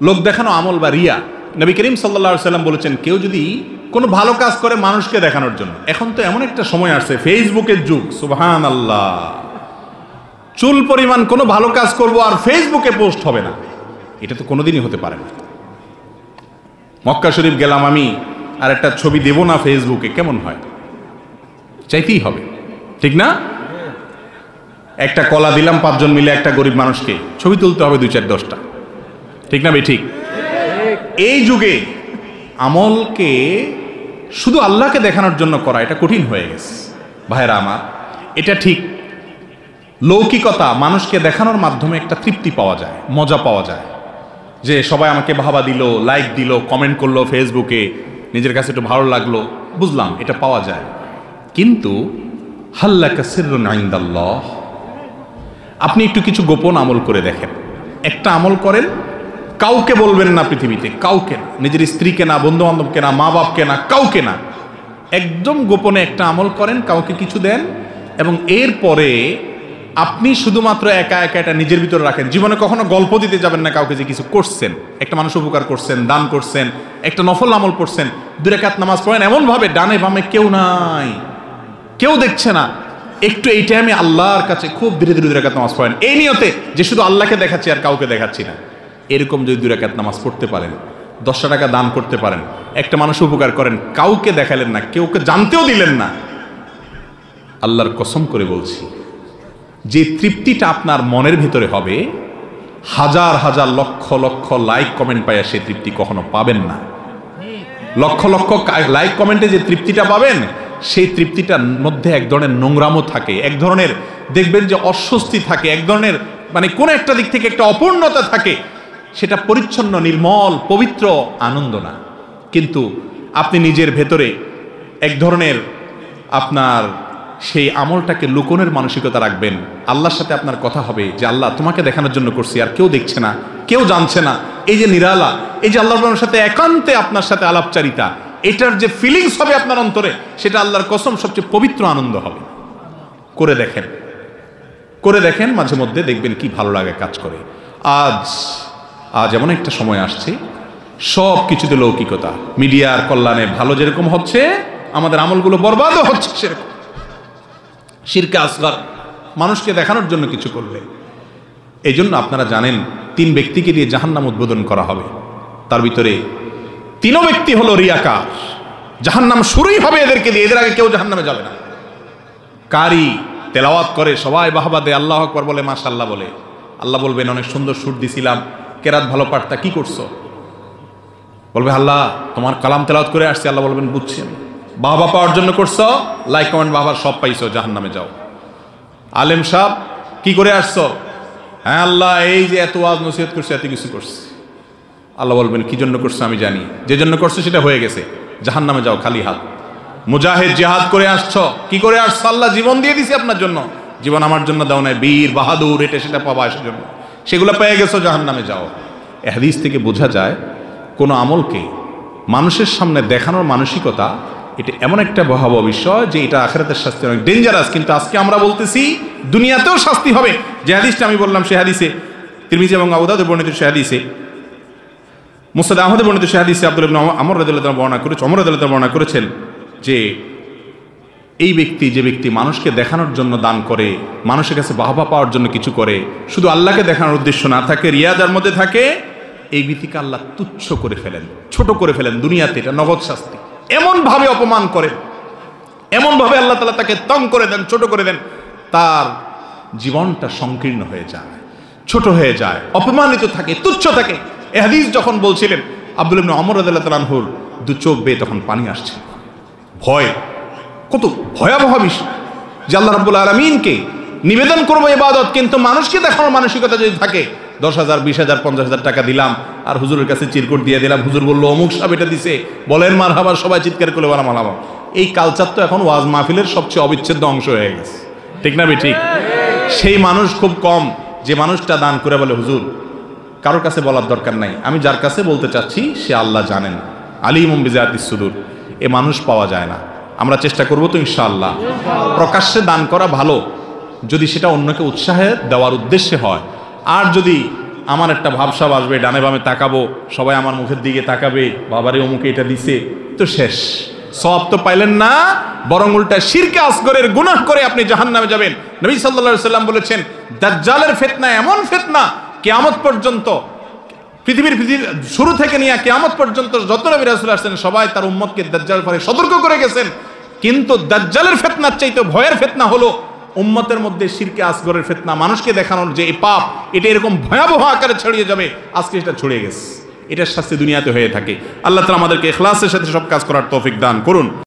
লোক দেখানো আমল বা রিয়া। নবী করিম সাল্লা সাল্লাম বলেছেন, কেউ যদি কোনো ভালো কাজ করে মানুষকে দেখানোর জন্য, এখন তো এমন একটা সময় আসছে, ফেসবুকের যুগ সুবহান আল্লাহ চুল পরিমাণ কোনো ভালো কাজ করব আর ফেসবুকে পোস্ট হবে না। এটা তো কোনোদিনই হতে পারে না। মক্কা শরীফ গেলাম আমি, আর একটা ছবি দেব না ফেসবুকে, কেমন হয়? চাইতেই হবে। ঠিক না? একটা কলা দিলাম পাঁচজন মিলে একটা গরিব মানুষকে, ছবি তুলতে হবে দুই চার দশটা। ঠিক না ঠিক। এই যুগে আমলকে শুধু আল্লাহকে দেখানোর জন্য করা, এটা কঠিন হয়ে গেছে। ভাইরা আমার, এটা ঠিক। লৌকিকতা মানুষকে দেখানোর মাধ্যমে একটা তৃপ্তি পাওয়া যায়, মজা পাওয়া যায়। যে সবাই আমাকে ভাবা দিল লাইক দিল কমেন্ট করল ফেসবুকে নিজের কাছে একটু ভালো লাগল, বুঝলাম, এটা পাওয়া যায়। কিন্তু হাল্লা কাসির আইন্দাল্লাহ, আপনি একটু কিছু গোপন আমল করে দেখেন। একটা আমল করেন কাউকে বলবেন না পৃথিবীতে, কাউকে না। নিজের স্ত্রীকে না বন্ধু বান্ধবকে না মা বাপকে না, কাউকে না। একদম গোপনে একটা আমল করেন, কাউকে কিছু দেন এবং এরপরে আপনি শুধুমাত্র একা একা এটা নিজের ভিতরে রাখেন। জীবনে কখনো গল্প দিতে যাবেন না কাউকে যে কিছু করছেন। একটা মানুষ উপকার করছেন, দান করছেন, একটা নফল আমল করছেন দুরেকাত নামাজ পড়েন, এমনভাবে ডানে বামে কেউ নাই। কেউ দেখছে না। একটু এই টাইমে আল্লাহর কাছে খুব ধীরে ধীরে দুরাকাত নামাজ পড়েন। এই নিয়তে যে শুধু আল্লাহকে দেখাচ্ছি আর কাউকে দেখাচ্ছি না। এরকম যদি দুরাকাত নামাজ পড়তে পারেন, দশটা টাকা দান করতে পারেন, একটা মানুষ উপকার করেন, কাউকে দেখালেন না কেউকে জানতেও দিলেন না। আল্লাহর কসম করে বলছি, যে তৃপ্তিটা আপনার মনের ভিতরে হবে, হাজার হাজার লক্ষ লক্ষ লাইক কমেন্ট পাইয়া সেই তৃপ্তি কখনো পাবেন না। লক্ষ লক্ষ লাইক কমেন্টে যে তৃপ্তিটা পাবেন, সেই তৃপ্তিটার মধ্যে এক ধরনের নোংরামও থাকে, এক ধরনের দেখবেন যে অস্বস্তি থাকে, এক ধরনের মানে কোন একটা দিক থেকে একটা অপূর্ণতা থাকে। সেটা পরিচ্ছন্ন, নির্মল, পবিত্র, আনন্দ না। কিন্তু আপনি নিজের ভেতরে এক ধরনের আপনার সেই আমলটাকে লুকনের মানসিকতা রাখবেন। আল্লাহর সাথে আপনার কথা হবে যে, আল্লাহ, তোমাকে দেখানোর জন্য করছি, আর কেউ দেখছে না, কেউ জানছে না। এই যে নিরালা, এই যে আল্লাহর সাথে একান্তে আপনার সাথে আলাপচারিতা, এটার যে ফিলিংস হবে আপনার অন্তরে, সেটা আল্লাহর কসম সবচেয়ে পবিত্র আনন্দ হবে। করে দেখেন করে দেখেন, মাঝে মধ্যে দেখবেন কি ভালো লাগে কাজ করে। আজ আজ এমন একটা সময় আসছে, সব কিছুতে লৌকিকতা মিডিয়ার কল্যাণে ভালো যেরকম হচ্ছে, আমাদের আমলগুলো বরবাদও হচ্ছে সেরকম। শিরকে আসগার, মানুষকে দেখানোর জন্য কিছু করলে। এই জন্য আপনারা জানেন, তিন ব্যক্তিকে দিয়ে জাহান্নাম উদ্বোধন করা হবে। তার ভিতরে তিনও ব্যক্তি হলো রিয়াকার। জাহান্নাম শুরুই হবে এদেরকে দিয়ে, এদের আগে কেউ জাহান্নামে যাবে না। কারি তেলাওয়াত করে, সবাই বাহবা দেয়, আল্লাহ আকবর বলে মাশাল্লাহ বলে। আল্লাহ বলবেন, অনেক সুন্দর সুর দিছিলাম কেরাত ভালো পারতা কি করছ? বলবে, আল্লাহ, তোমার কালাম তেলাওয়াত করে আসছি। আল্লাহ বলবেন, বুঝছি আমি। বাবা পাওয়ার জন্য করছ? লাইক কমেন্ট বাবার সব পাইছো জাহান নামে যাও। আলেম সাহ কি করে আসছো? হ্যাঁ আল্লাহ, এই যে এত আজ নসিহত করছে, এত কিছু করছে। আল্লাহ বলবেন, কি জন্য করছে আমি জানি। যে জন্য করছে সেটা হয়ে গেছে। জাহান নামে যাও, খালি হাত। মুজাহিদ জেহাদ করে আসছো। কি করে আসছো? আল্লাহ, জীবন দিয়ে দিছি আপনার জন্য। জীবন আমার জন্য দাও নাই। বীর, বাহাদুর, এটা সেটা পাবা এসে জন্য। সেগুলো পেয়ে গেছো জাহান নামে যাও হাদিস থেকে বোঝা যায়, কোনো আমলকে মানুষের সামনে দেখানোর মানসিকতা, এটা এমন একটা ভয়াবহ বিষয় যে এটা আখেরাতের শাস্তি অনেক ডেঞ্জারাস কিন্তু আজকে আমরা বলতেছি, দুনিয়াতেও শাস্তি হবে। যে হাদিসটা আমি বললাম সে হাদিসে, তিরমিজি এবং আবুদাদ বর্ণিত সে হাদিসে মুসাদ আহমদ বর্ণিত সে হাদিসে আব্দুল আমর রাদিয়াল্লাহু বর্ণনা করেছে, অমর রাদিয়াল্লাহু বর্ণনা করেছেন যে এই ব্যক্তি যে ব্যক্তি মানুষকে দেখানোর জন্য দান করে, মানুষের কাছে বাহবা পাওয়ার জন্য কিছু করে, শুধু আল্লাহকে দেখানোর উদ্দেশ্য না, থাকে রিয়াজার মধ্যে থাকে এই ব্যক্তিকে আল্লাহ তুচ্ছ করে ফেলেন, ছোট করে ফেলেন দুনিয়াতে, এটা নগদ শাস্তি। এমনভাবে অপমান করেন, এমনভাবে আল্লাহ তালা তাকে তং করে দেন, ছোট করে দেন, তার জীবনটা সংকীর্ণ হয়ে যায়, ছোট হয়ে যায়, অপমানিত থাকে, তুচ্ছ থাকে। এ হাদিস যখন বলছিলেন, আব্দুল ইবনে অমর আদাল্লাহ তালানহুর দু চোখ বেয়ে তখন পানি আসছে ভয় কত ভয়াবহ বিষয় যে আল্লাহ রাব্বুল আলমিনকে নিবেদন করব এবাদত কিন্তু মানুষকে দেখানোর মানসিকতা যদি থাকে, দশ হাজার, বিশ হাজার, পঞ্চাশ হাজার টাকা দিলাম, আর হুজুরের কাছে চিরকুট দিয়ে দিলাম, হুজুর বলল, অমুক সাহেব এটা দিছে, বলেন মার হাবার সবাই চিৎকার করে বলা মালাম এই কালচার তো এখন ওয়াজ মাহফিলের সবচেয়ে অবিচ্ছেদ্য অংশ হয়ে গেছে। ঠিক না ঠিক। সেই মানুষ খুব কম যে মানুষটা দান করে বলে, হুজুর, কারোর কাছে বলার দরকার নাই। আমি যার কাছে বলতে চাচ্ছি, সে আল্লাহ জানেন। আলী মুম্বিজাতি সুদূর। এ মানুষ পাওয়া যায় না। আমরা চেষ্টা করব তো ইনশাআল্লাহ। প্রকাশ্যে দান করা ভালো, যদি সেটা অন্যকে উৎসাহে দেওয়ার উদ্দেশ্যে হয়। আর যদি আমার একটা ভাবসাব আসবে, ডানে বামে তাকাবো, সবাই আমার মুখের দিকে তাকাবে, বাবারে অমুকে এটা দিছে, তো শেষ। সব তো পাইলেন না, বরং উল্টা শিরকে আসগরের গুনাহ করে আপনি জাহান্নামে যাবেন। নবী সাল্লাল্লাহু সাল্লাম বলেছেন, দাজ্জালের ফিতনা এমন ফিতনা, কিয়ামত পর্যন্ত পৃথিবীর শুরু থেকে নিয়ে কেয়ামত পর্যন্ত যত নবী রাসূল আসছেন, সবাই তার উম্মতকে দাজ্জাল পরে সতর্ক করে গেছেন। কিন্তু দাজ্জালের ফেতনার চাইতে ভয়ের ফেতনা হলো উম্মতের মধ্যে শিরকে আসগরের ফেতনা, মানুষকে দেখানোর যে পাপ, এটা এরকম ভয়াবহ আকারে ছড়িয়ে যাবে, আজকে এটা ছড়িয়ে গেছে। এটার শাস্তি দুনিয়াতে হয়ে থাকে। আল্লাহ তাআলা আমাদেরকে ইখলাসের সাথে সব কাজ করার তৌফিক দান করুন।